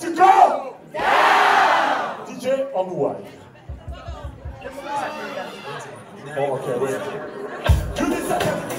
To go! Down! DJ on the way. Oh, okay, wait.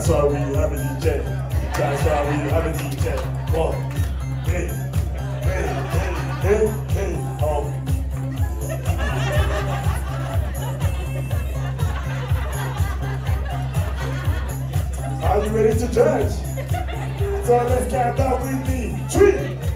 That's why we have a DJ. That's why we have a DJ. One, hey, hey, hey, hey, hey, oh. Are you ready to judge? So let's count down with me. Three.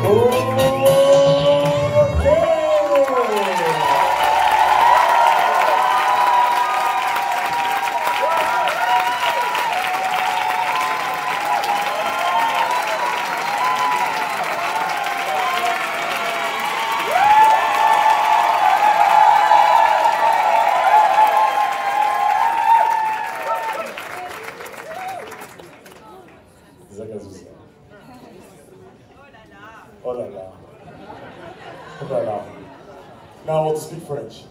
Oh. Now I want to speak French.